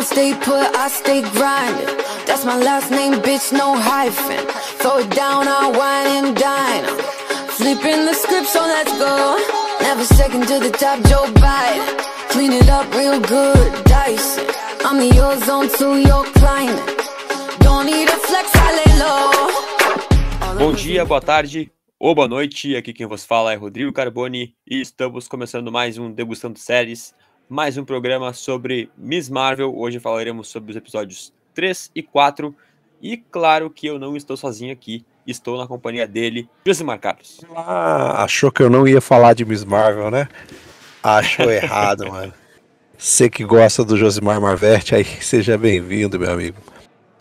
don't stay put, I stay grinding. That's my last name, bitch, no hyphen. Throw it down, I wine and dine. Flipping the script, so let's go. Never second to the top, Joe Biden. Clean it up real good, dice. I'm the ozone to your climate. Don't need a flex. Bom dia, boa tarde ou boa noite. Aqui quem vos fala é Rodrigo Carboni e estamos começando mais um Degustando Séries, mais um programa sobre Miss Marvel. Hoje falaremos sobre os episódios 3 e 4. E claro que eu não estou sozinho aqui, estou na companhia dele, Josimar Carlos. Ah, achou que eu não ia falar de Miss Marvel, né? Achou errado, mano. Você que gosta do Josimar Marvete, aí seja bem-vindo, meu amigo.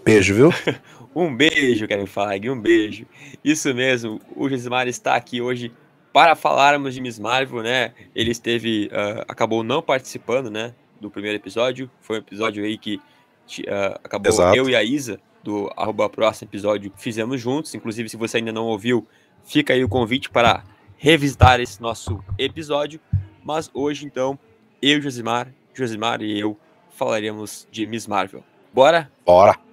Beijo, viu? Um beijo, Kevin Feige, um beijo. Isso mesmo, o Josimar está aqui hoje para falarmos de Miss Marvel, né? Ele esteve, uh, acabou não participando, né, do primeiro episódio. Foi um episódio aí que uh, acabou Exato. eu e a Isa do arroba próximo episódio fizemos juntos. Inclusive, se você ainda não ouviu, fica aí o convite para revisitar esse nosso episódio. Mas hoje, então, eu, Josimar, Josimar e eu falaremos de Miss Marvel. Bora? Bora.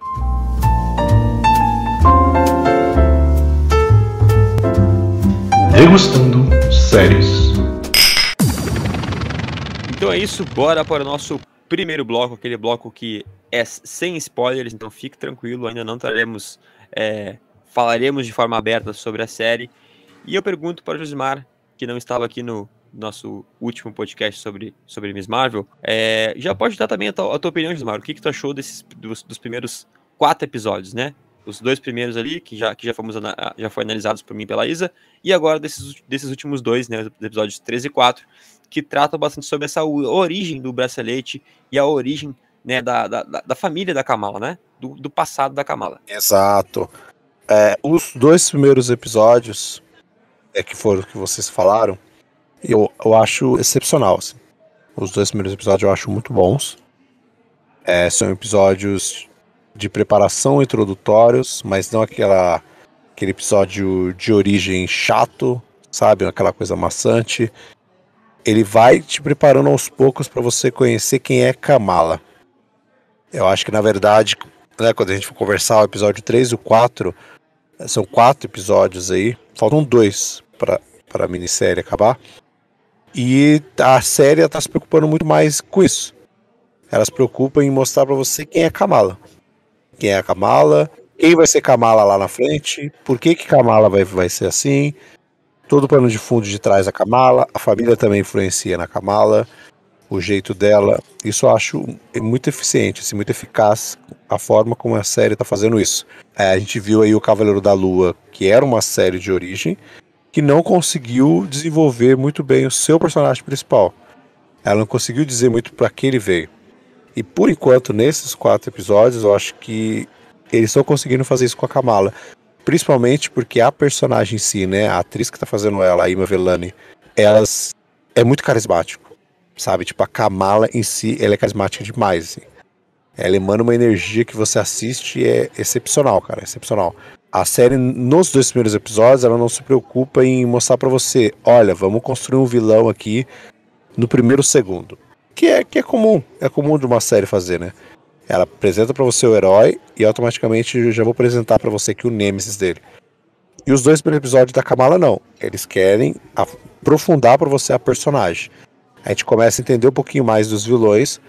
Degustando séries. Então é isso, bora para o nosso primeiro bloco, aquele bloco que é sem spoilers, então fique tranquilo, ainda não traremos, é, falaremos de forma aberta sobre a série. E eu pergunto para o Josimar, que não estava aqui no nosso último podcast sobre, sobre Miss Marvel, é, já pode dar também a tua, a tua opinião, Josimar, o que, que tu achou desses, dos, dos primeiros quatro episódios, né? Os dois primeiros ali, que já, que já, fomos, já foi analisados por mim pela Isa, e agora desses, desses últimos dois, né, os episódios 13 e 4, que tratam bastante sobre essa origem do bracelete e a origem né, da, da, da- da família da Kamala, né? Do, do passado da Kamala. Exato. É, os dois primeiros episódios é, que foram que vocês falaram, eu, eu acho excepcional. assim. Os dois primeiros episódios eu acho muito bons. É, são episódios de preparação introdutórios, mas não aquela, aquele episódio de origem chato, sabe? Aquela coisa maçante. Ele vai te preparando aos poucos para você conhecer quem é Kamala. Eu acho que na verdade né, quando a gente for conversar o episódio 3 e o 4, eh, são quatro episódios aí, faltam dois para a minissérie acabar. E a série está se preocupando muito mais com isso. Ela se preocupa em mostrar para você quem é Kamala. Quem é a Kamala, quem vai ser Kamala lá na frente, por que, que Kamala vai, vai ser assim, todo o pano de fundo de trás da Kamala, a família também influencia na Kamala, o jeito dela. Isso eu acho muito eficiente, assim, muito eficaz a forma como a série está fazendo isso. É, a gente viu aí o Cavaleiro da Lua, que era uma série de origem, que não conseguiu desenvolver muito bem o seu personagem principal. Ela não conseguiu dizer muito para que ele veio. E por enquanto, nesses quatro episódios, eu acho que eles estão conseguindo fazer isso com a Kamala. Principalmente porque a personagem em si, né, a atriz que tá fazendo ela, a Ima Velani, elas é muito carismático, sabe? Tipo, a Kamala em si, ela é carismática demais, assim. Ela emana uma energia que você assiste e é excepcional, cara, excepcional. A série, nos dois primeiros episódios, ela não se preocupa em mostrar pra você, olha, vamos construir um vilão aqui no primeiro segundo. Que é, que é comum, é comum de uma série fazer, né? Ela apresenta pra você o herói e automaticamente já vou apresentar pra você aqui o Nemesis dele. E os dois primeiros episódios da Kamala não. Eles querem aprofundar pra você a personagem. A gente começa a entender um pouquinho mais dos vilões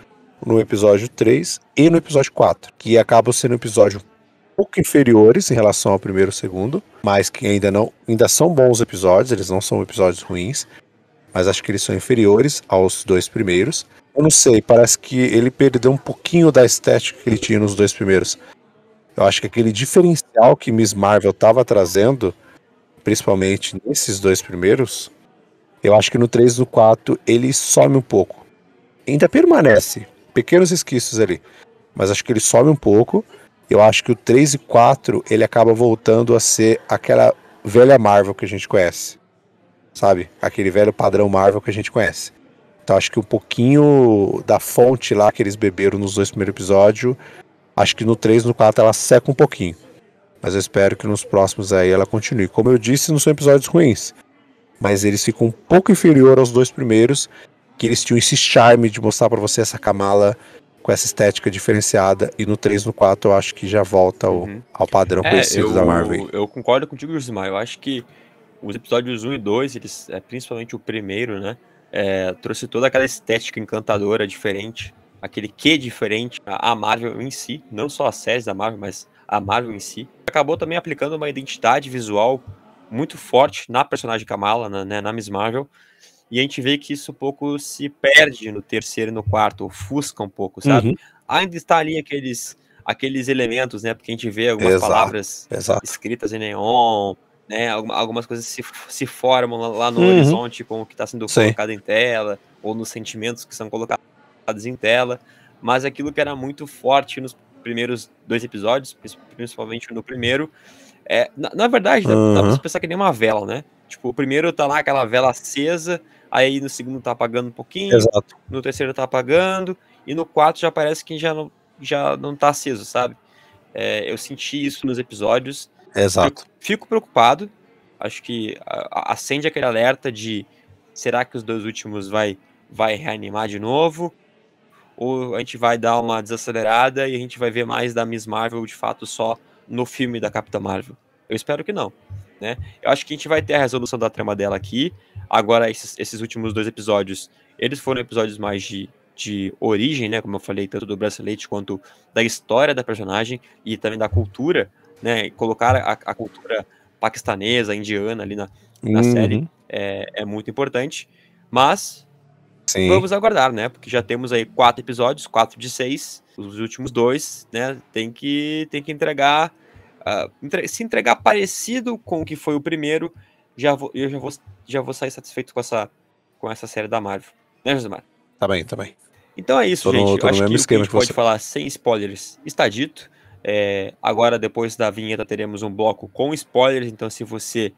no episódio 3 e no episódio 4, que acabam sendo episódios um pouco inferiores em relação ao primeiro e segundo, mas que ainda não ainda são bons episódios, eles não são episódios ruins, mas acho que eles são inferiores aos dois primeiros. Eu não sei, parece que ele perdeu um pouquinho da estética que ele tinha nos dois primeiros. Eu acho que aquele diferencial que Miss Marvel estava trazendo, principalmente nesses dois primeiros, eu acho que no 3 e no 4 ele some um pouco. Ainda permanece, pequenos esquistos ali, mas acho que ele some um pouco. Eu acho que o 3 e 4 ele acaba voltando a ser aquela velha Marvel que a gente conhece. Sabe? Aquele velho padrão Marvel que a gente conhece. Então acho que um pouquinho da fonte lá que eles beberam nos dois primeiros episódios, acho que no 3 e no 4 ela seca um pouquinho. Mas eu espero que nos próximos aí ela continue. Como eu disse, não são episódios ruins. Mas eles ficam um pouco inferior aos dois primeiros, que eles tinham esse charme de mostrar pra você essa Kamala com essa estética diferenciada. E no 3 no 4 eu acho que já volta ao, Uhum. ao padrão É, conhecido eu, da Marvel. eu concordo contigo, Josimar. Eu acho que os episódios 1 e 2, eles, é, principalmente o primeiro, né? É, trouxe toda aquela estética encantadora, diferente, aquele quê diferente a a Marvel em si, não só as séries da Marvel, mas a Marvel em si. Acabou também aplicando uma identidade visual muito forte na personagem Kamala, na, né, na Miss Marvel. E a gente vê que isso um pouco se perde no terceiro e no quarto, ofusca um pouco, sabe? Uhum, Ainda está ali aqueles, aqueles elementos, né? Porque a gente vê algumas Exato. palavras exato. escritas em neon, né? Alguma- Algumas coisas se, se formam lá, no Uhum. horizonte com o que está sendo Sim. colocado em tela, ou nos sentimentos que são colocados em tela. Mas aquilo que era muito forte nos primeiros dois episódios, principalmente no primeiro, é, na, na verdade, dá, dá pra Uhum. você pensar que nem uma vela, né? Tipo, o primeiro tá lá aquela vela acesa, aí no segundo tá apagando um pouquinho, Exato. no terceiro tá apagando, e no quarto já parece que já não, já não tá aceso, sabe? É, eu senti isso nos episódios. Exato. Fico, preocupado. Acho que acende aquele alerta de será que os dois últimos vai, vai reanimar de novo? Ou a gente vai dar uma desacelerada e a gente vai ver mais da Miss Marvel de fato só no filme da Capitã Marvel? Eu espero que não. Né? Eu acho que a gente vai ter a resolução da trama dela aqui. Agora, esses, esses últimos dois episódios, eles foram episódios mais de, de origem, né? Como eu falei, tanto do bracelete quanto da história da personagem e também da cultura, né? Colocar a, a cultura paquistanesa, indiana ali na, na série Uhum, é, é muito importante. Mas Sim. vamos aguardar, né? Porque já temos aí quatro episódios, quatro de seis. Os últimos dois, né? Tem que, tem que entregar. ah, entre- se entregar parecido com o que foi o primeiro, já vou, eu já vou, já vou sair satisfeito com essa, com essa série da Marvel. Né, Josemar? Tá bem, tá bem. Então é isso, Tô gente. no acho que o que a gente pode falar sem spoilers está dito. É, agora, depois da vinheta, teremos um bloco com spoilers. Então, se você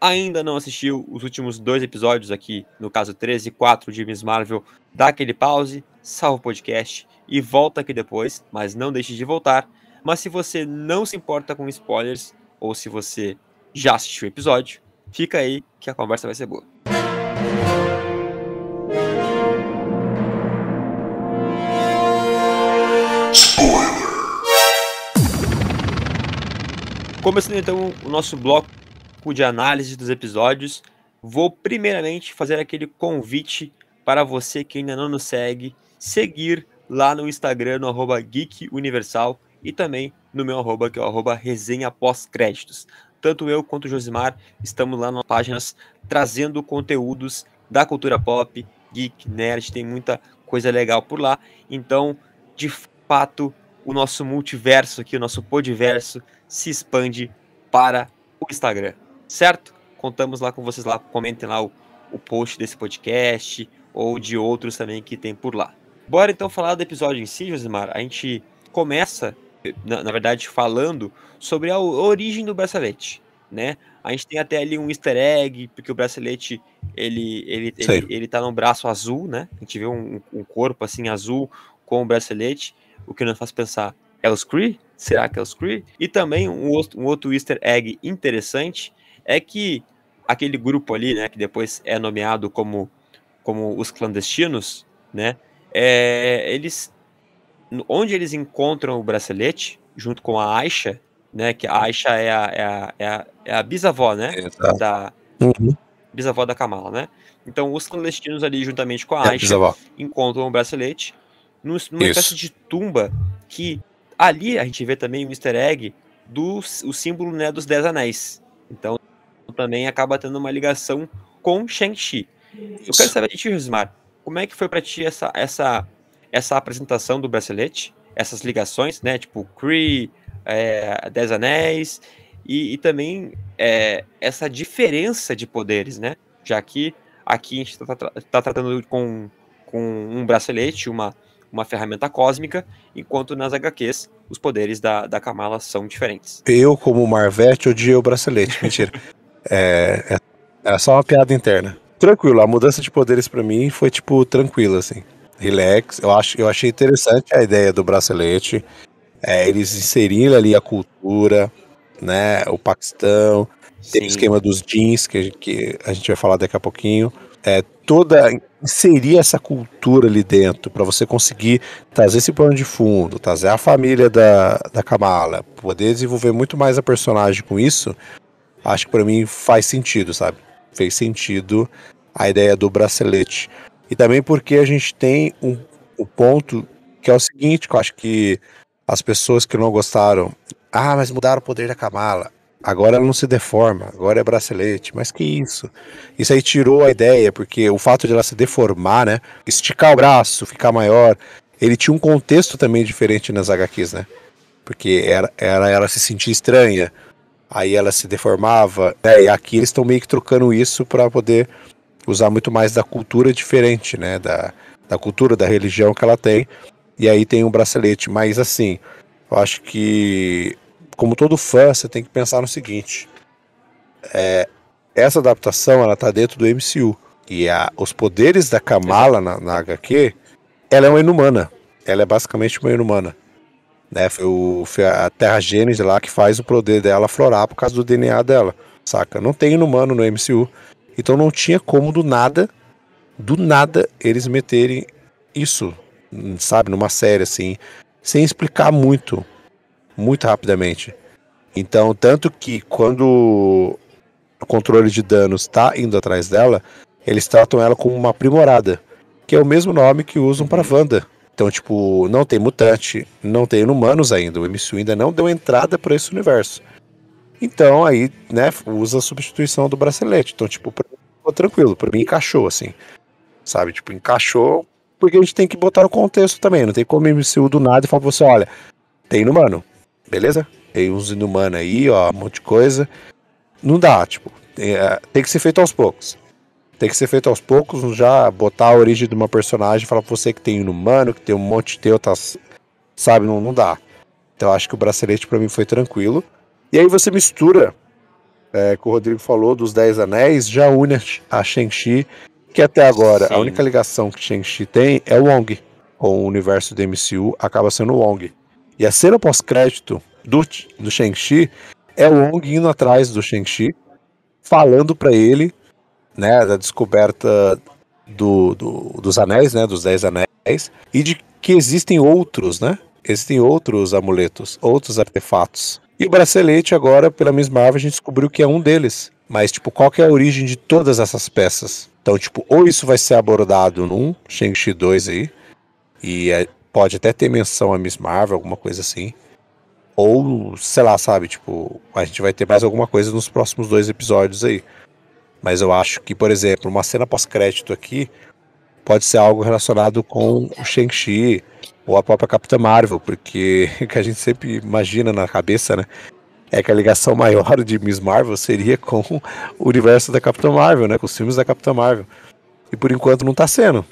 ainda não assistiu os últimos dois episódios aqui, no caso 13 e 4 de Miss Marvel, dá aquele pause, salva o podcast e volta aqui depois, mas não deixe de voltar. Mas se você não se importa com spoilers, ou se você já assistiu o episódio, fica aí que a conversa vai ser boa. Começando então o nosso bloco de análise dos episódios, vou primeiramente fazer aquele convite para você que ainda não nos segue, seguir lá no Instagram, no arroba e também no meu arroba, que é o arroba resenha pós-créditos. Tanto eu quanto o Josimar estamos lá nas páginas trazendo conteúdos da cultura pop, geek, nerd, tem muita coisa legal por lá. Então, de fato, o nosso multiverso aqui, o nosso podiverso, se expande para o Instagram, certo? Contamos lá com vocês lá, comentem lá o, o post desse podcast ou de outros também que tem por lá. Bora então falar do episódio em si, Josimar. A gente começa, na, na verdade, falando sobre a origem do bracelete, né? A gente tem até ali um easter egg, porque o bracelete, ele, ele, Sei. ele, ele tá no braço azul, né? A gente vê um, um corpo assim azul com o bracelete, o que nos faz pensar, é o Scree? Será que é o Scree? E também um outro, um outro easter egg interessante é que aquele grupo ali, né, que depois é nomeado como, como os clandestinos, né, é, eles, onde eles encontram o bracelete, junto com a Aisha, né, que a Aisha é a, é a, é a, é a bisavó, né, Exato. da Uhum. bisavó da Kamala, né, então os clandestinos ali, juntamente com a É, Aisha, encontram o bracelete numa Isso. espécie de tumba que ali a gente vê também um easter egg do o símbolo né, dos Dez Anéis. Então também acaba tendo uma ligação com Shang-Chi. Eu quero saber de ti, Josmar, como é que foi pra ti essa, essa, essa apresentação do bracelete, essas ligações, né? Tipo, Kree, é, Dez Anéis, e, e também é, essa diferença de poderes, né? Já que aqui a gente tá, tra- tá tratando com, com um bracelete, uma, uma ferramenta cósmica, enquanto nas HQs os poderes da, da Kamala são diferentes. Eu, como Marvete, odiei o bracelete. Mentira. é, é, é só uma piada interna. Tranquilo, a mudança de poderes pra mim foi, tipo, tranquila, assim. Relax. Eu, acho, eu achei interessante a ideia do bracelete. É, eles inserirem ali a cultura, né? O Paquistão, tem o esquema dos jeans, que, que a gente vai falar daqui a pouquinho. é, toda inserir essa cultura ali dentro para você conseguir trazer esse plano de fundo, trazer a família da, da Kamala, poder desenvolver muito mais a personagem com isso, acho que para mim faz sentido, sabe? Fez sentido a ideia do bracelete. E também porque a gente tem um, um ponto que é o seguinte, que eu acho que as pessoas que não gostaram, ah, mas mudaram o poder da Kamala. Agora ela não se deforma, agora é bracelete. Mas que isso? Isso aí tirou a ideia, porque o fato de ela se deformar, né? Esticar o braço, ficar maior, ele tinha um contexto também diferente nas HQs, né? Porque era, era ela se sentia estranha, aí ela se deformava, né? E aqui eles estão meio que trocando isso para poder usar muito mais da cultura diferente, né? Da, da cultura, da religião que ela tem. E aí tem um bracelete. Mas assim, eu acho que, como todo fã, você tem que pensar no seguinte: é, essa adaptação ela tá dentro do MCU. E a, os poderes da Kamala na, na HQ, ela é uma inumana. Ela é basicamente uma inumana. Né? Foi, o, foi a Terra Gênese lá que faz o poder dela florar por causa do DNA dela. Saca? Não tem inumano no MCU. Então não tinha como do nada, do nada, eles meterem isso, sabe, numa série assim, sem explicar muito, muito rapidamente. Então, tanto que quando o controle de danos está indo atrás dela, eles tratam ela como uma aprimorada, que é o mesmo nome que usam para Wanda. Então, tipo, não tem mutante, não tem humanos ainda. O MCU ainda não deu entrada para esse universo. Então aí, né, usa a substituição do bracelete. Então, tipo, pra mim, tranquilo, pra mim encaixou, assim. Sabe, tipo, encaixou, porque a gente tem que botar o contexto também. Não tem como MCU do nada e falar pra você, olha, tem inumano, beleza? Tem uns inumano aí, ó, um monte de coisa. Não dá, tipo, tem, é, tem que ser feito aos poucos. Tem que ser feito aos poucos, já botar a origem de uma personagem, falar pra você que tem inumano, que tem um monte de outras, sabe, não, não dá. Então acho que o bracelete para mim foi tranquilo. E aí você mistura, é, que o Rodrigo falou, dos Dez Anéis, já une a Shang-Chi, que até agora Sim. a única ligação que Shang-Chi tem é o Wong. Com o universo do MCU acaba sendo o Wong. E a cena pós-crédito do, do Shang-Chi é o Wong indo atrás do Shang-Chi, falando para ele, né, da descoberta do, do, dos anéis, né, dos Dez Anéis, e de que existem outros, né, existem outros amuletos, outros artefatos e o bracelete, agora, pela Miss Marvel, a gente descobriu que é um deles. Mas, tipo, qual que é a origem de todas essas peças? Então, tipo, ou isso vai ser abordado num Shang-Chi 2 aí, e é, pode até ter menção a Miss Marvel, alguma coisa assim. Ou, sei lá, sabe, tipo, a gente vai ter mais alguma coisa nos próximos dois episódios aí. Mas eu acho que, por exemplo, uma cena pós-crédito aqui pode ser algo relacionado com o Shang-Chi, ou a própria Capitã Marvel, porque o que a gente sempre imagina na cabeça, né? É que a ligação maior de Miss Marvel seria com o universo da Capitã Marvel, né? Com os filmes da Capitã Marvel. E por enquanto não tá sendo.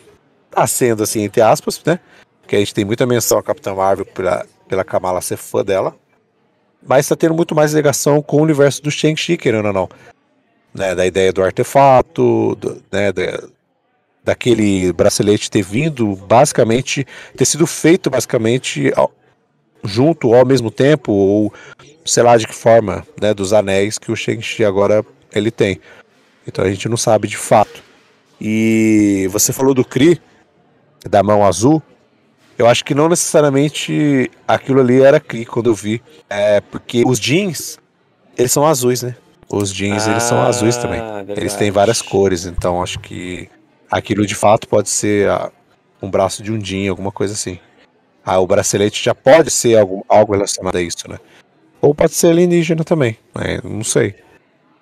Tá sendo assim, entre aspas, né? Porque a gente tem muita menção à Capitã Marvel pela, pela Kamala ser fã dela. Mas tá tendo muito mais ligação com o universo do Shang-Chi, querendo ou não. Né, da ideia do artefato, do, né, da, daquele bracelete ter vindo basicamente ter sido feito basicamente ao, junto ao mesmo tempo ou sei lá de que forma né dos anéis que o Shang-Chi agora ele tem então a gente não sabe de fato e você falou do Kree da mão azul eu acho que não necessariamente aquilo ali era Kree quando eu vi é porque os jeans eles são azuis né os jeans ah, eles são azuis também verdade. eles têm várias cores então acho que aquilo de fato pode ser ah, um braço de um Jin, alguma coisa assim. Ah, o bracelete já pode ser algo, algo relacionado a isso, né? Ou pode ser alienígena também, né? não sei.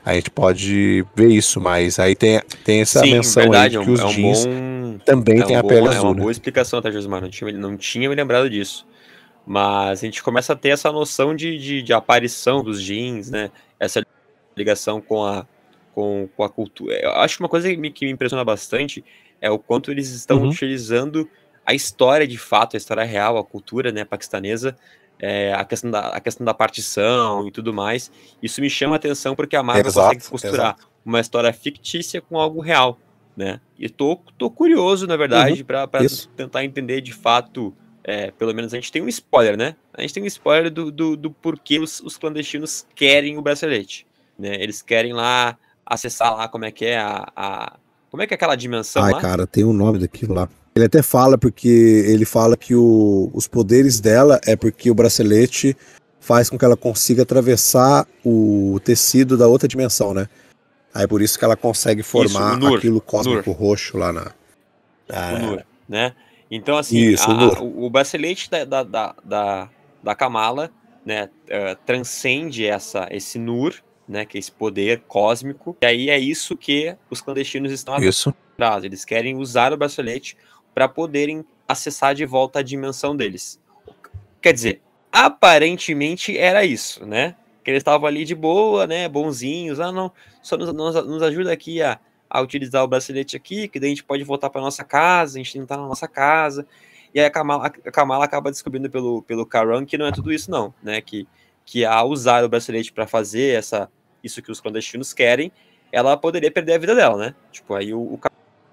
A gente pode ver isso, mas aí tem, tem essa Sim, menção verdade, aí de que os é um jeans bom... também é tem um a pele bom, azul. É uma né? boa explicação, tá, Josmar? Não tinha, não tinha me lembrado disso. Mas a gente começa a ter essa noção de, de, de aparição dos jeans, né? Essa ligação com a, com, com a cultura. Eu acho que uma coisa que me, que me impressiona bastante é o quanto eles estão uhum. utilizando a história de fato, a história real, a cultura né, paquistanesa, é, a, questão da, a questão da partição e tudo mais. Isso me chama a atenção porque a Marvel exato, consegue costurar exato. uma história fictícia com algo real. Né? E tô, tô curioso, na verdade, uhum, para tentar entender de fato. É, pelo menos a gente tem um spoiler, né? A gente tem um spoiler do, do, do porquê os, os clandestinos querem o bracelete. Né? Eles querem lá acessar lá como é que é a, a, Como é que é aquela dimensão Ai, lá? cara, tem um nome daquilo lá. Ele até fala porque ele fala que o- os poderes dela é porque o bracelete faz com que ela consiga atravessar o tecido da outra dimensão, né? Aí por isso que ela consegue formar o Nur, aquilo cósmico roxo lá na. Ah, o Nur, né? Então, assim, Isso, a- o Nur. o, bracelete da, da, da, da, da Kamala, né, eh, transcende essa, esse Nur, né, que é esse poder cósmico, e aí é isso que os clandestinos estão Isso. atrás. Eles querem usar o bracelete para poderem acessar de volta a dimensão deles. Quer dizer, aparentemente era isso, né? Que eles estavam ali de boa, né? Bonzinhos. Ah, não, só nos, nos, nos ajuda aqui a, a utilizar o bracelete aqui, que daí a gente pode voltar para nossa casa, a gente não tá na nossa casa. E aí a Kamala, a Kamala acaba descobrindo pelo, pelo Karan que não é tudo isso, não, né? Que, que ao usar o bracelete para fazer essa, isso que os clandestinos querem, ela poderia perder a vida dela, né? Tipo, aí o, o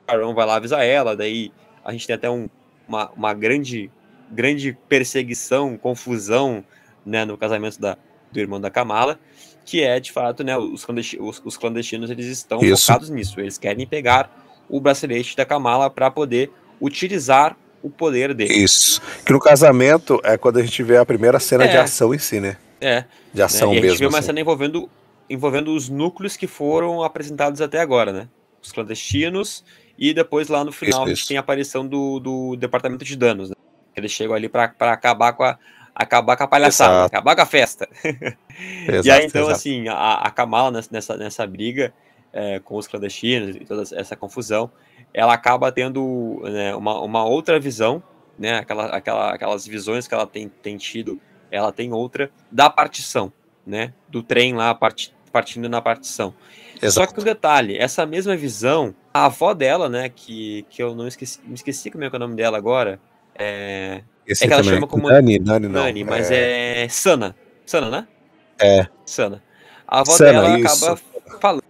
Caron vai lá avisar ela, daí a gente tem até um, uma, uma grande, grande perseguição, confusão, né, no casamento da, do irmão da Kamala, que é, de fato, né, os clandestinos, os, os clandestinos eles estão Isso. focados nisso, eles querem pegar o bracelete da Kamala para poder utilizar o poder dele. Isso. Que no casamento é quando a gente vê a primeira cena de É. ação em si, né? É, De ação né? E a gente mesmo. vê uma assim. cena envolvendo, envolvendo os núcleos que foram apresentados até agora, né? Os clandestinos e depois lá no final Isso, a gente isso. tem a aparição do, do departamento de danos, né? Eles chegam ali para acabar com a acabar com a palhaçada, Exato. acabar com a festa. Exato, e aí então exato. assim a, a Kamala nessa- nessa briga é, com os clandestinos e toda essa confusão, ela acaba tendo né, uma, uma outra visão, né? Aquela, aquela, aquelas visões que ela tem, tem tido, ela tem outra da partição, né? Do trem lá parti- partindo na partição. Só Exato. que o detalhe, essa mesma visão, a avó dela, né? Que, que eu não esqueci, me esqueci como é que é o nome dela agora. É, Esse é que ela também. chama como- Nani, Nani não. Nani, mas é... Sana. Sana, né? É. Sana. A avó Sana, dela isso. acaba falando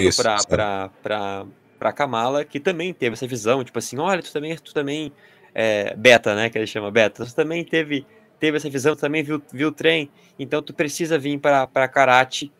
Isso, pra, pra, pra, pra Kamala, que também teve essa visão, tipo assim, olha, tu também, tu também, é, Beta, né, que ele chama Beta, tu também teve, teve essa visão, tu também viu, viu o trem, então tu precisa vir pra, pra Karate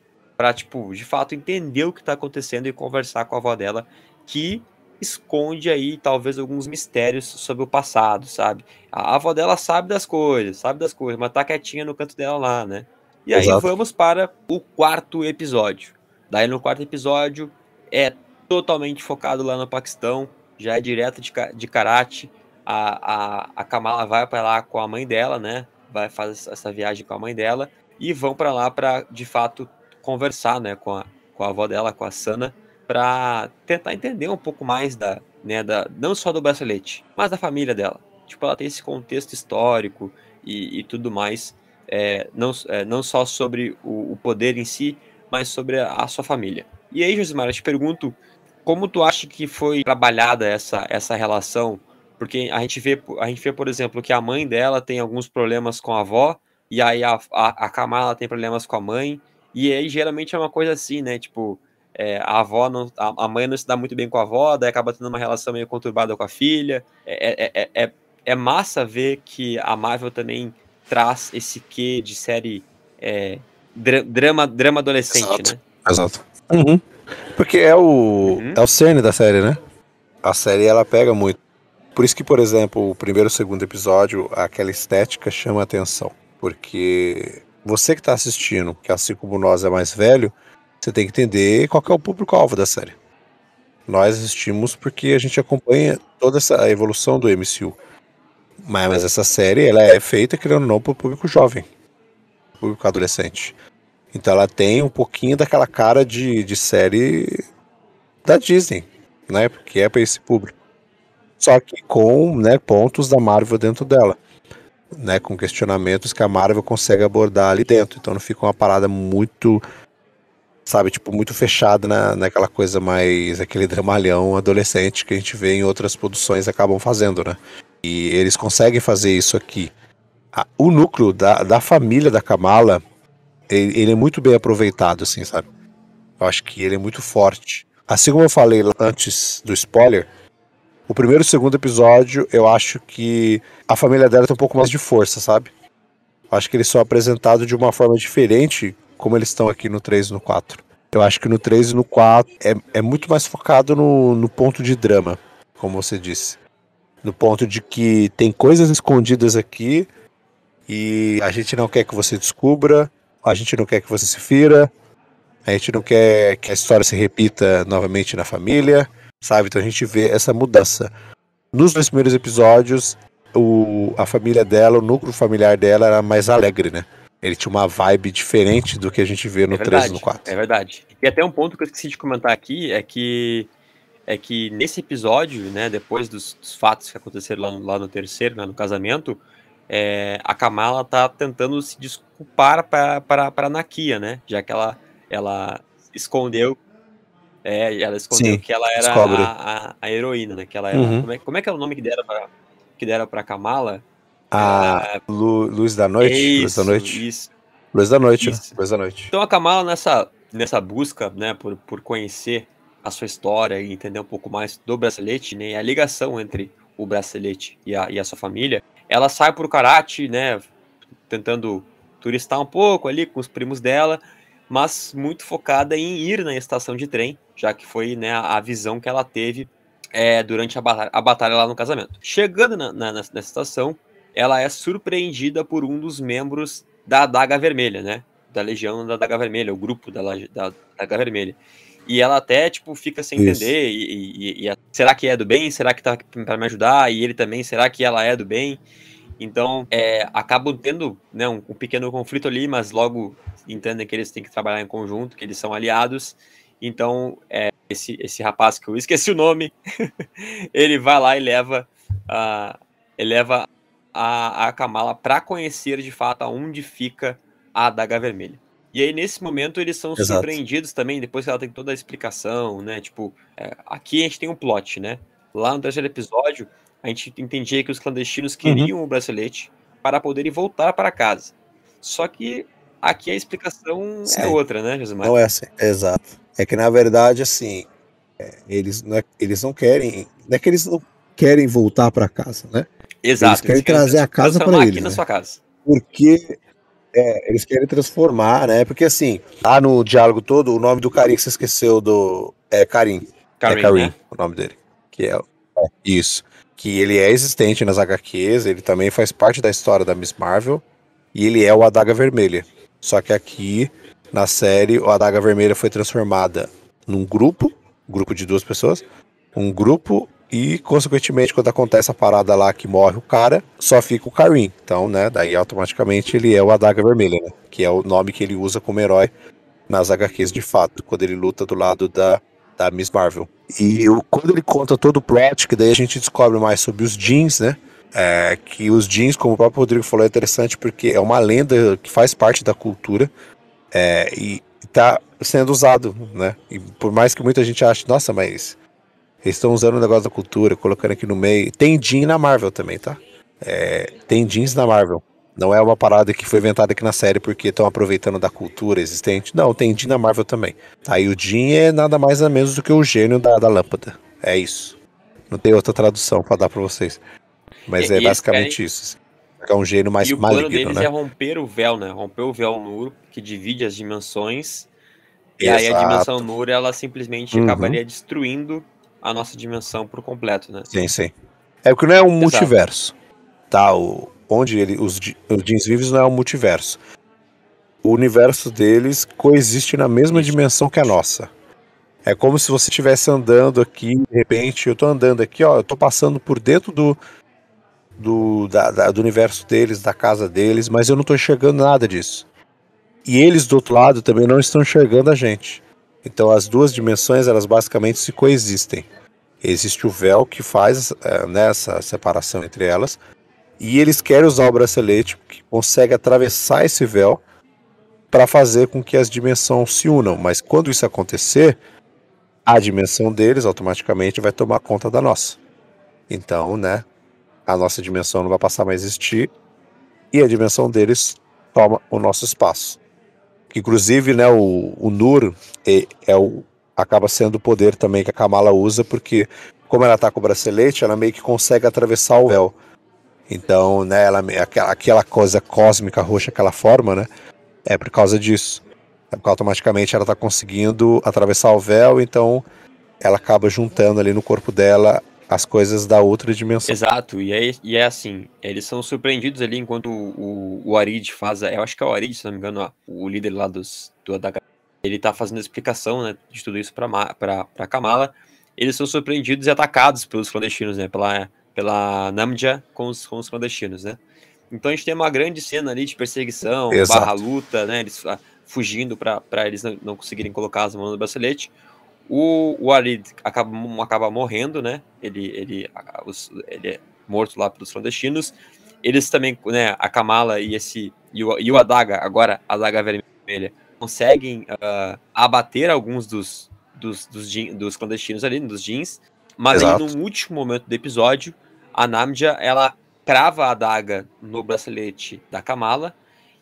pra, tipo, de fato entender o que tá acontecendo e conversar com a avó dela, que esconde aí talvez alguns mistérios sobre o passado, sabe? A avó dela sabe das coisas, sabe das coisas, mas tá quietinha no canto dela lá, né? E aí Exato. vamos para o quarto episódio. Daí no quarto episódio é totalmente focado lá no Paquistão, já é direto de, de Karate. A, a, a Kamala vai para lá com a mãe dela, né? Vai fazer essa viagem com a mãe dela e vão para lá para de fato conversar, né, com a, com a avó dela, com a Sana, para tentar entender um pouco mais da, né, da não só do bracelete, mas da família dela. Tipo, ela tem esse contexto histórico e, e tudo mais, é, não, é, não só sobre o, o poder em si, mas sobre a, a sua família. E aí, Josimar, eu te pergunto, como tu acha que foi trabalhada essa, essa relação? Porque a gente, vê, a gente vê, por exemplo, que a mãe dela tem alguns problemas com a avó, e aí a, a, a Kamala tem problemas com a mãe, e aí geralmente é uma coisa assim, né? Tipo, é, a avó não. A, mãe não se dá muito bem com a avó, daí acaba tendo uma relação meio conturbada com a filha. É, é, é, é, é massa ver que a Marvel também traz esse quê de série é, dra- drama, drama adolescente, Exato. né? Exato. Uhum. Porque é o, Uhum. é o cerne da série, né? A série ela pega muito. Por isso que, por exemplo, o primeiro e o segundo episódio, aquela estética chama a atenção. Porque você que está assistindo, que assim como nós é mais velho, você tem que entender qual que é o público-alvo da série. Nós assistimos porque a gente acompanha toda essa evolução do MCU. Mas, mas essa série ela é feita, ou não, para o público jovem, público adolescente. Então ela tem um pouquinho daquela cara de, de série da Disney, né? Porque é para esse público. Só que com né, pontos da Marvel dentro dela. Né, com questionamentos que a Marvel consegue abordar ali dentro. Então não fica uma parada muito, sabe, tipo, muito fechada na, naquela coisa mais, aquele dramalhão adolescente que a gente vê em outras produções acabam fazendo, né? E eles conseguem fazer isso aqui. A- o núcleo da, da família da Kamala, ele, ele é muito bem aproveitado, assim, sabe? Eu acho que ele é muito forte. Assim como eu falei antes do spoiler, o primeiro e o segundo episódio, eu acho que a família dela tem um pouco mais de força, sabe? Acho que eles são apresentados de uma forma diferente, como eles estão aqui no 3 e no 4. Eu acho que no 3 e no 4 é, é muito mais focado no, no ponto de drama, como você disse. No ponto de que tem coisas escondidas aqui e a gente não quer que você descubra, a gente não quer que você se fira, a gente não quer que a história se repita novamente na família, sabe? Então a gente vê essa mudança. Nos dois primeiros episódios, o, a família dela, o núcleo familiar dela era mais alegre, né? Ele tinha uma vibe diferente do que a gente vê no é 3 e no 4. É verdade. E até um ponto que eu esqueci de comentar aqui é que é que nesse episódio, né, depois dos, dos fatos que aconteceram lá no, lá no terceiro, né, no casamento, é, a Kamala tá tentando se desculpar para a Nakia, né? Já que ela, ela escondeu. É, ela escondeu Sim, que ela era a, a, a heroína, né? Que ela era, Uhum. como, é, como é que é o nome que deram pra, que deram pra Kamala? A Lu- Luz da Noite? Luz da Isso, Noite? isso. Luz da Noite? Isso. Luz da Noite. Então a Kamala nessa, nessa busca, né, por, por conhecer a sua história e entender um pouco mais do bracelete, né, e a ligação entre o bracelete e a, e a sua família, ela sai pro karate, né, tentando turistar um pouco ali com os primos dela, mas muito focada em ir na estação de trem, já que foi, né, a visão que ela teve é, durante a batalha, a batalha lá no casamento. Chegando na, na, nessa estação, ela é surpreendida por um dos membros da Adaga Vermelha, né? Da Legião da Adaga Vermelha, o grupo da, da Adaga Vermelha. E ela até, tipo, fica sem entender. E, e- e será que é do bem? Será que tá pra me ajudar? E ele também, será que ela é do bem? Então, é, acabam tendo né, um, um pequeno conflito ali, mas logo entendem que eles têm que trabalhar em conjunto, que eles são aliados. Então, é, esse, esse rapaz que eu esqueci o nome, ele vai lá e leva a, ele leva a, a Kamala para conhecer de fato aonde fica a adaga vermelha. E aí, nesse momento, eles são Exato. surpreendidos também, depois que ela tem toda a explicação, né? Tipo, é, aqui a gente tem um plot, né? Lá no terceiro episódio, a gente entendia que os clandestinos queriam o bracelete para poderem voltar para casa. Só que aqui a explicação Sim. é outra, né, Josimar? Não é assim, exato. É que na verdade, assim, é, eles, não é- eles não querem. Não é que eles não querem voltar para casa, né? Exato. eles querem trazer a casa transformar pra aqui eles, na né? sua casa. Porque é, eles querem transformar, né? Porque assim, lá no diálogo todo, o nome do carinha que você esqueceu do. É Karim. Karim, é Karim, né? o nome dele. Que é, é, isso. Que ele é existente nas HQs, ele também faz parte da história da Miss Marvel. E ele é o Adaga Vermelha. Só que aqui, na série, o Adaga Vermelha foi transformada num grupo, grupo de duas pessoas, um grupo e, consequentemente, quando acontece a parada lá que morre o cara, só fica o Karim. Então, né, daí automaticamente ele é o Adaga Vermelha, né? Que é o nome que ele usa como herói nas HQs de fato, quando ele luta do lado da, da Miss Marvel. E o- quando ele conta todo o plot, que daí a gente descobre mais sobre os jeans, né? É, que os jeans, como o próprio Rodrigo falou, é interessante porque é uma lenda que faz parte da cultura é, e está sendo usado, né? E por mais que muita gente ache, nossa, mas eles estão usando o negócio da cultura, colocando aqui no meio. Tem jeans na Marvel também, tá? É, tem jeans na Marvel. Não é uma parada que foi inventada aqui na série porque estão aproveitando da cultura existente. Não, tem jean na Marvel também. Aí o jean é nada mais nada menos do que o gênio da, da lâmpada. É isso. Não tem outra tradução pra dar pra vocês. Mas E- é e basicamente isso. É um gênio mais e o plano maligno, deles né? é romper o véu, né? Romper o véu Nur, que divide as dimensões. E aí a Exato. dimensão Nur, ela simplesmente Uhum. acabaria destruindo a nossa dimensão por completo, né? Sim, sim. É porque não é um multiverso. Tá? O, onde ele, os, os jeans vivos não é um multiverso. O universo deles coexiste na mesma dimensão que a nossa. É como se você estivesse andando aqui, de repente, eu tô andando aqui, ó, eu tô passando por dentro do, do, da- da- do universo deles, da casa deles, mas eu não tô enxergando nada disso. E eles do outro lado também não estão enxergando a gente. Então as duas dimensões, elas basicamente se coexistem. Existe o véu que faz é, né, essa separação entre elas. E eles querem usar o bracelete que consegue atravessar esse véu para fazer com que as dimensões se unam. Mas quando isso acontecer, a dimensão deles automaticamente vai tomar conta da nossa. Então, né, a nossa dimensão não vai passar mais a existir e a dimensão deles toma o nosso espaço. Que, inclusive, né, o, o Nur é, é o, acaba sendo o poder também que a Kamala usa, porque como ela tá com o bracelete, ela meio que consegue atravessar o véu. Então, né, ela, aquela, aquela coisa cósmica roxa que ela forma, né, é por causa disso. Porque automaticamente ela tá conseguindo atravessar o véu, então ela acaba juntando ali no corpo dela as coisas da outra dimensão. Exato, e é, e é assim, eles são surpreendidos ali enquanto o, o, o Arid faz, a, eu acho que é o Arid, se não me engano, o líder lá dos, do ADH, ele tá fazendo a explicação, né, de tudo isso pra Kamala, eles são surpreendidos e atacados pelos clandestinos, né, pela, pela Namja com os, com os clandestinos, né. Então a gente tem uma grande cena ali de perseguição, Exato. barra luta, né, eles ah, fugindo para eles não, não conseguirem colocar as mãos no bracelete, o, o Arid acaba, acaba morrendo, né? Ele, ele, os- ele é morto lá pelos clandestinos. Eles também, né? A Kamala e esse e o, e o Adaga, agora a Adaga Vermelha, conseguem ah, abater alguns dos, dos, dos, jin- dos clandestinos ali, dos jeans. Mas aí, no último momento do episódio, a Namja, ela crava a adaga no bracelete da Kamala.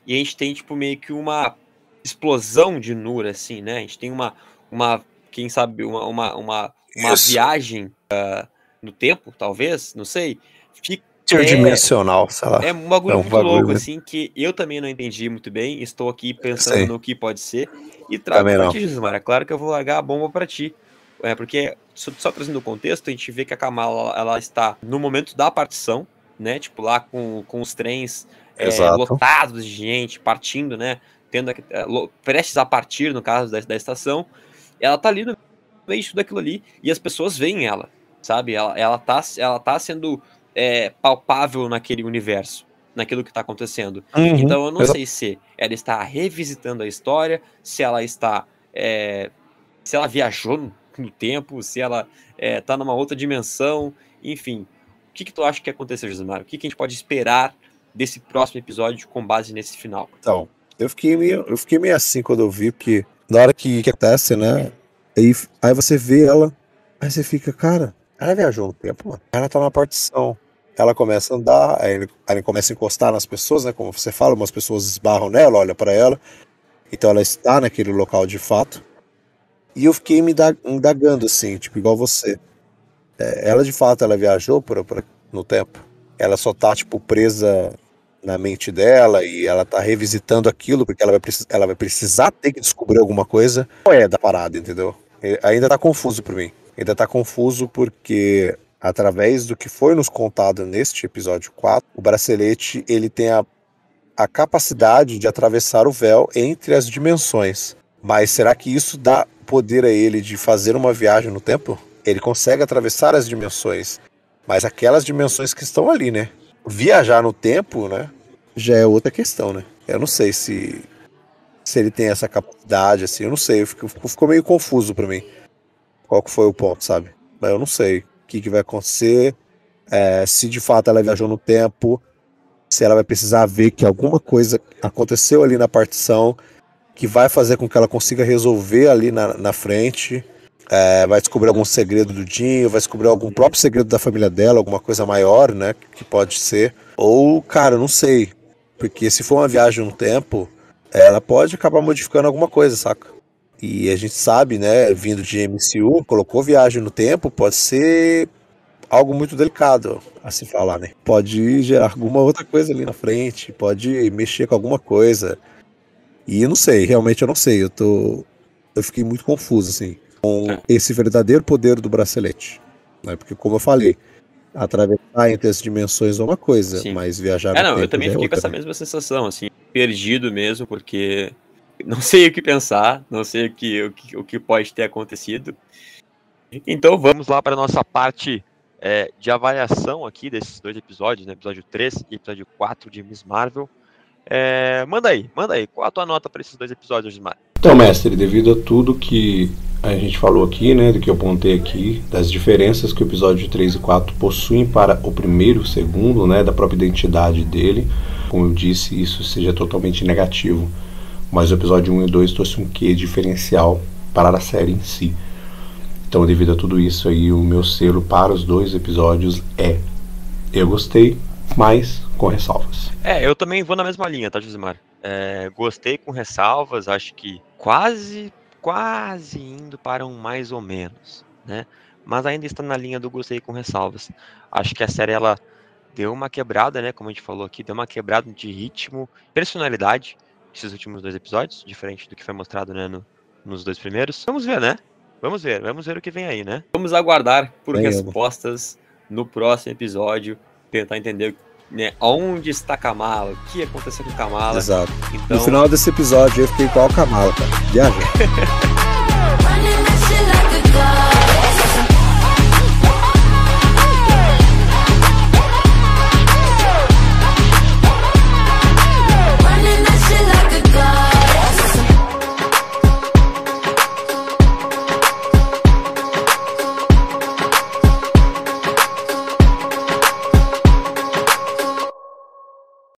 E a gente tem, tipo, meio que uma explosão de Nura, assim, né? A gente tem uma, uma quem sabe, uma, uma, uma, uma viagem ah, no tempo, talvez, não sei. Fica, Interdimensional, sei lá. é um bagulho É um muito bagulho, louco, assim, que eu também não entendi muito bem. Estou aqui pensando Sei. no que pode ser. E trago pra ti, Gismar. É claro que eu vou largar a bomba pra ti. É, porque, só, trazendo o contexto, a gente vê que a Kamala, ela, está no momento da partição, né? Tipo, lá com, com os trens é, lotados de gente, partindo, né? Tendo, é, prestes a partir, no caso da, da estação. Ela tá ali no meio de tudo aquilo ali e as pessoas veem ela, sabe? Ela, ela, tá, ela tá sendo é, palpável naquele universo, naquilo que tá acontecendo. Uhum, Então eu não exato. sei se ela está revisitando a história, se ela está. é, se ela viajou no, tempo, se ela é, tá numa outra dimensão, enfim. O que, que tu acha que aconteceu, Josimar? O que, que a gente pode esperar desse próximo episódio com base nesse final? Então, eu fiquei meio, eu fiquei meio assim quando eu vi, porque na hora que, que acontece, né? Aí, aí você vê ela, aí você fica, cara, ela viajou no tempo, mano. Ela tá na partição. Ela começa a andar, aí ele começa a encostar nas pessoas, né? Como você fala, umas pessoas esbarram nela, olha pra ela. Então ela está naquele local de fato. E eu fiquei me inda- indagando, assim, tipo, igual você. É, ela de fato, ela viajou por, por- no tempo. Ela só tá, tipo, presa na mente dela e ela tá revisitando aquilo porque ela vai, ela vai precisar ter que descobrir alguma coisa. Qual é da parada, entendeu? E- Ainda tá confuso pra mim. Ainda tá confuso porque através do que foi nos contado neste episódio 4, o bracelete ele tem a, a capacidade de atravessar o véu entre as dimensões. Mas será que isso dá poder a ele de fazer uma viagem no tempo? Ele consegue atravessar as dimensões, mas aquelas dimensões que estão ali, né? Viajar no tempo, né? Já é outra questão, né? Eu não sei se se ele tem essa capacidade, assim, eu não sei, eu fico- ficou meio confuso pra mim. Qual que foi o ponto, sabe? Mas eu não sei o que, que vai acontecer, é, se de fato ela viajou no tempo, se ela vai precisar ver que alguma coisa aconteceu ali na partição que vai fazer com que ela consiga resolver ali na, na frente. É, vai descobrir algum segredo do Dinho, vai descobrir algum próprio segredo da família dela, alguma coisa maior, né? Que pode ser. Ou, cara, não sei. Porque se for uma viagem no tempo, ela pode acabar modificando alguma coisa, saca? E a gente sabe, né, vindo de MCU, colocou viagem no tempo, pode ser algo muito delicado a se falar, né? Pode gerar alguma outra coisa ali na frente, pode mexer com alguma coisa. E eu não sei, realmente eu não sei. Eu tô. Eu fiquei muito confuso, assim, com É. esse verdadeiro poder do bracelete. Né? Porque, como eu falei, atravessar entre as dimensões é uma coisa, Sim. mas viajar É, não, eu também é fiquei com essa né? mesma sensação, assim, perdido mesmo, porque não sei o que pensar, não sei o que, o que, o que pode ter acontecido. Então vamos lá para a nossa parte é, de avaliação aqui desses dois episódios, né? Episódio 3 e episódio 4 de Miss Marvel. É, manda aí, manda aí, qual a tua nota para esses dois episódios, Marvel? Então, mestre, devido a tudo que a gente falou aqui, né, do que eu apontei aqui, das diferenças que o episódio 3 e 4 possuem para o primeiro e o segundo, né, da própria identidade dele, como eu disse, isso seja totalmente negativo. Mas o episódio 1 e 2 trouxe um quê diferencial para a série em si. Então, devido a tudo isso aí, o meu selo para os dois episódios é eu gostei, mas com ressalvas. É, eu também vou na mesma linha, tá, Josimar? É, gostei com ressalvas, acho que quase, quase indo para um mais ou menos, né? Mas ainda está na linha do gostei com ressalvas. Acho que a série, ela deu uma quebrada, né? Como a gente falou aqui, deu uma quebrada de ritmo, personalidade esses últimos dois episódios, diferente do que foi mostrado né, no, nos dois primeiros. Vamos ver, né? Vamos ver, vamos ver o que vem aí, né? Vamos aguardar por Bem, respostas no próximo episódio, tentar entender né, onde está Kamala, o que aconteceu com Kamala. Exato. Então, No final desse episódio eu fiquei igual Kamala, cara. Viaja.